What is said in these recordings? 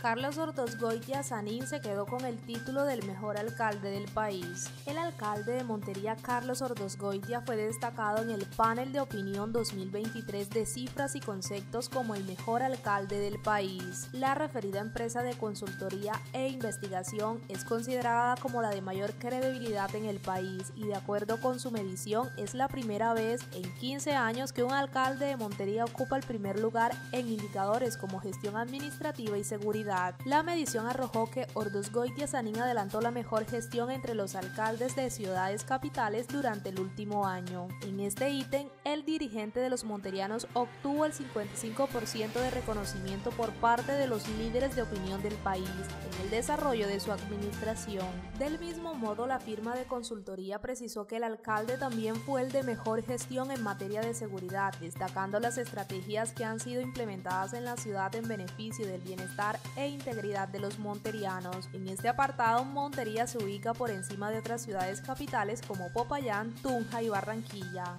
Carlos Ordosgoitia Sanín se quedó con el título del mejor alcalde del país. El alcalde de Montería, Carlos Ordosgoitia, fue destacado en el panel de opinión 2023 de cifras y conceptos como el mejor alcalde del país. La referida empresa de consultoría e investigación es considerada como la de mayor credibilidad en el país y de acuerdo con su medición es la primera vez en 15 años que un alcalde de Montería ocupa el primer lugar en indicadores como gestión administrativa y seguridad la medición arrojó que Ordosgoitia Sanín adelantó la mejor gestión entre los alcaldes de ciudades capitales durante el último año. En este ítem, el dirigente de los monterianos obtuvo el 55% de reconocimiento por parte de los líderes de opinión del país en el desarrollo de su administración. Del mismo modo, la firma de consultoría precisó que el alcalde también fue el de mejor gestión en materia de seguridad, destacando las estrategias que han sido implementadas en la ciudad en beneficio del bienestar e integridad de los monterianos. En este apartado, Montería se ubica por encima de otras ciudades capitales como Popayán, Tunja y Barranquilla.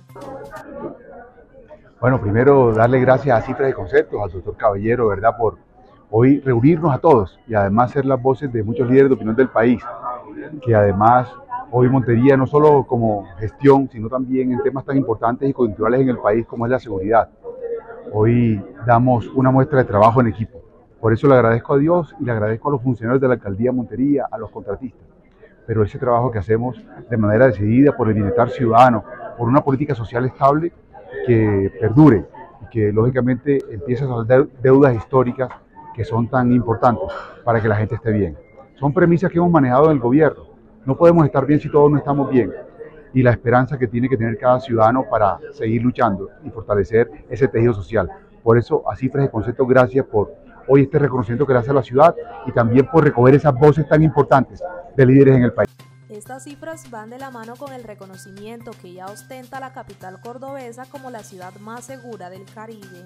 Bueno, primero darle gracias a Cifras de Conceptos, al doctor Caballero, ¿verdad? Por hoy reunirnos a todos y además ser las voces de muchos líderes de opinión del país, que además hoy Montería no solo como gestión, sino también en temas tan importantes y coyunturales en el país como es la seguridad. Hoy damos una muestra de trabajo en equipo. Por eso le agradezco a Dios y le agradezco a los funcionarios de la alcaldía Montería, a los contratistas. Pero ese trabajo que hacemos de manera decidida por el bienestar ciudadano, por una política social estable que perdure y que lógicamente empiece a saldar deudas históricas que son tan importantes para que la gente esté bien. Son premisas que hemos manejado en el gobierno. No podemos estar bien si todos no estamos bien. Y la esperanza que tiene que tener cada ciudadano para seguir luchando y fortalecer ese tejido social. Por eso, a cifras de concepto, gracias por hoy este reconocimiento que le hace a la ciudad y también por recoger esas voces tan importantes de líderes en el país. Estas cifras van de la mano con el reconocimiento que ya ostenta la capital cordobesa como la ciudad más segura del Caribe.